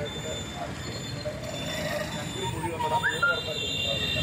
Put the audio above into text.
പഞ്ചായത്തിന്റെ ഞങ്ങൾക്ക് കൂടി വന്നതാണ് ഏത് ആൾക്കാർക്കും ഉണ്ടാവില്ല